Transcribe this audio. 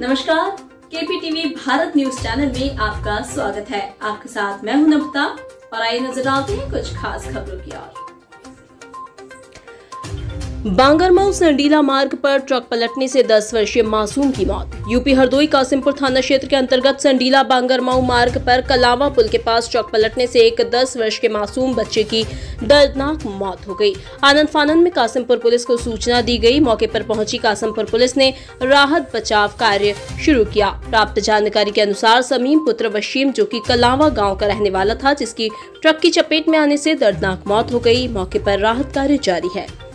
नमस्कार, केपीटीवी Bharat news channel में आपका स्वागत है। आपके साथ मैं हूँ नम्रता और आइए नज़र आते हैं कुछ खास खबरों की ओर। बांगरमऊ संडीला मार्ग पर ट्रक पलटने से 10 वर्षीय मासूम की मौत। यूपी हरदोई कासिमपुर थाना क्षेत्र के अंतर्गत संडीला बांगरमऊ मार्ग पर कलावा पुल के पास ट्रक पलटने से एक 10 वर्ष के मासूम बच्चे की दर्दनाक मौत हो गई। आनंद फानंद में कासिमपुर पुलिस को सूचना दी गई। मौके पर पहुँची कासिमपुर पुलिस ने राहत बचाव कार्य शुरू किया। प्राप्त जानकारी के अनुसार समीम पुत्र वशीम, जो की कलावा गाँव का रहने वाला था, जिसकी ट्रक की चपेट में आने से दर्दनाक मौत हो गई मौके पर राहत कार्य जारी है।